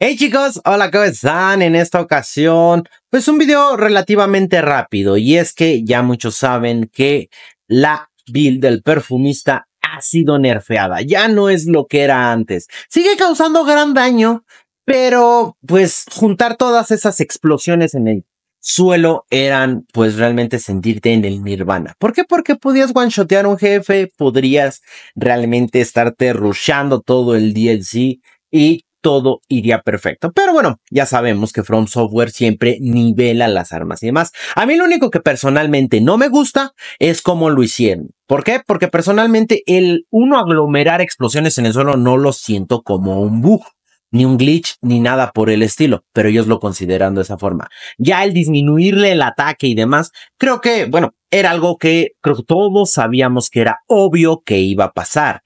Hey chicos, hola, ¿cómo están? En esta ocasión, pues un video relativamente rápido y es que ya muchos saben que la build del perfumista ha sido nerfeada, ya no es lo que era antes. Sigue causando gran daño, pero pues juntar todas esas explosiones en el suelo eran pues realmente sentirte en el nirvana. ¿Por qué? Porque podías one-shotear un jefe, podrías realmente estarte rushando todo el DLC y todo iría perfecto. Pero bueno, ya sabemos que From Software siempre nivela las armas y demás. A mí lo único que personalmente no me gusta es cómo lo hicieron. ¿Por qué? Porque personalmente el uno aglomerar explosiones en el suelo no lo siento como un bug ni un glitch, ni nada por el estilo, pero ellos lo consideran de esa forma. Ya el disminuirle el ataque y demás, creo que, bueno, era algo que creo que todos sabíamos que era obvio que iba a pasar.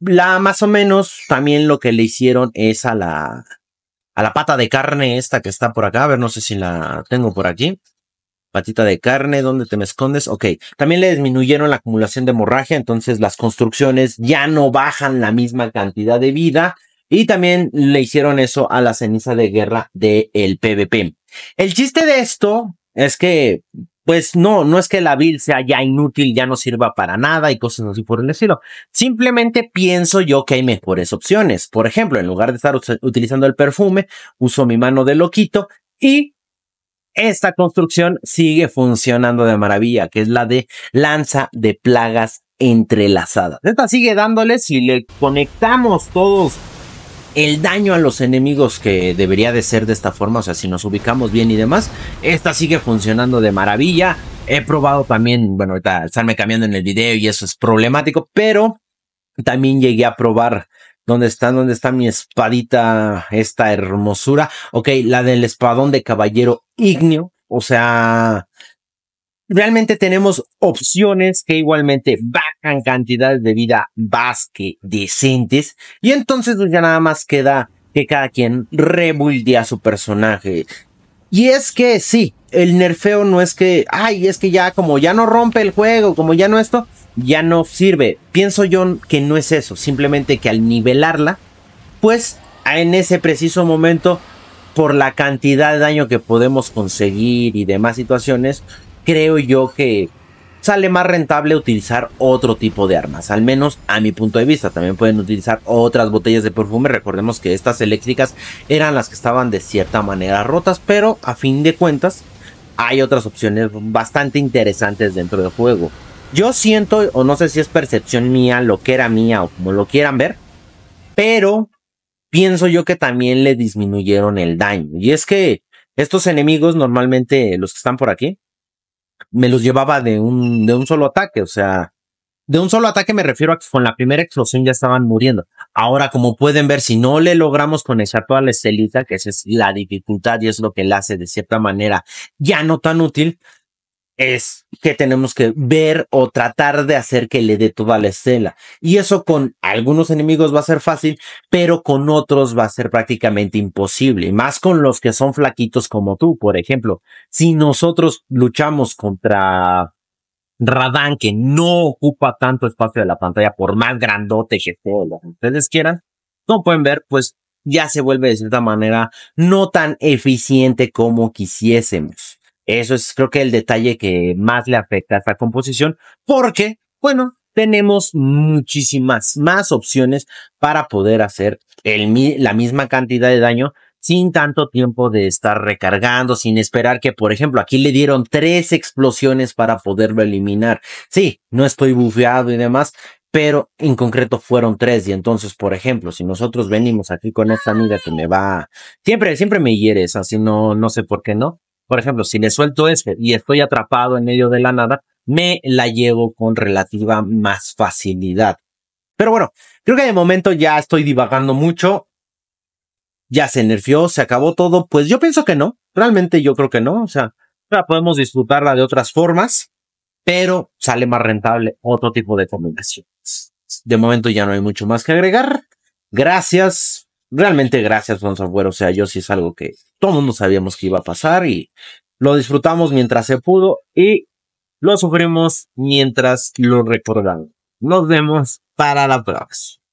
La más o menos también lo que le hicieron es a la a la pata de carne esta que está por acá, a ver, no sé si la tengo por aquí. Patita de carne, ¿dónde te me escondes? Ok, también le disminuyeron la acumulación de hemorragia, entonces las construcciones ya no bajan la misma cantidad de vida y también le hicieron eso a la ceniza de guerra del el PvP. El chiste de esto es que pues no, no es que la build sea ya inútil, ya no sirva para nada y cosas así por el estilo. Simplemente pienso yo que hay mejores opciones. Por ejemplo, en lugar de estar utilizando el perfume, uso mi mano de loquito y esta construcción sigue funcionando de maravilla, que es la de lanza de plagas entrelazadas. Esta sigue dándole, si le conectamos todos el daño a los enemigos que debería de ser de esta forma, o sea, si nos ubicamos bien y demás, esta sigue funcionando de maravilla. He probado también, bueno, ahorita estarme cambiando en el video y eso es problemático, pero también llegué a probar dónde está, dónde está mi espadita, esta hermosura. Ok, la del espadón de caballero ignio, o sea, realmente tenemos opciones que igualmente bajan cantidades de vida basque decentes. Y entonces pues, ya nada más queda que cada quien rebuildea a su personaje. Y es que sí, el nerfeo no es que, ay, es que ya como ya no rompe el juego, como ya no esto, ya no sirve. Pienso yo que no es eso, simplemente que al nivelarla, pues en ese preciso momento, por la cantidad de daño que podemos conseguir y demás situaciones, creo yo que sale más rentable utilizar otro tipo de armas, al menos a mi punto de vista. También pueden utilizar otras botellas de perfume. Recordemos que estas eléctricas eran las que estaban de cierta manera rotas, pero a fin de cuentas hay otras opciones bastante interesantes dentro del juego. Yo siento, o no sé si es percepción mía, lo que era mía o como lo quieran ver, pero pienso yo que también le disminuyeron el daño. Y es que estos enemigos, normalmente los que están por aquí, me los llevaba de un, de un solo ataque, o sea, de un solo ataque me refiero a que con la primera explosión ya estaban muriendo. Ahora, como pueden ver, si no le logramos conectar toda la estelita, que esa es la dificultad y es lo que la hace de cierta manera ya no tan útil, es que tenemos que ver o tratar de hacer que le dé toda la estela. Y eso con algunos enemigos va a ser fácil, pero con otros va a ser prácticamente imposible. Y más con los que son flaquitos como tú, por ejemplo. Si nosotros luchamos contra Radan, que no ocupa tanto espacio de la pantalla, por más grandote que sea, ustedes quieran, como pueden ver, pues ya se vuelve de cierta manera no tan eficiente como quisiésemos. Eso es creo que el detalle que más le afecta a esta composición porque, bueno, tenemos muchísimas más opciones para poder hacer el, la misma cantidad de daño sin tanto tiempo de estar recargando, sin esperar que, por ejemplo, aquí le dieron tres explosiones para poderlo eliminar. Sí, no estoy bufeado y demás, pero en concreto fueron tres. Y entonces, por ejemplo, si nosotros venimos aquí con esta amiga que me va, siempre, siempre me hieres, así no, no sé por qué no. Por ejemplo, si le suelto este y estoy atrapado en medio de la nada, me la llevo con relativa más facilidad. Pero bueno, creo que de momento ya estoy divagando mucho. Ya se nerfeó, se acabó todo. Pues yo pienso que no. Realmente yo creo que no. O sea, podemos disfrutarla de otras formas, pero sale más rentable otro tipo de combinaciones. De momento ya no hay mucho más que agregar. Gracias realmente gracias From Software, o sea, yo sí es algo que todo el mundo sabíamos que iba a pasar y lo disfrutamos mientras se pudo y lo sufrimos mientras lo recordamos. Nos vemos para la próxima.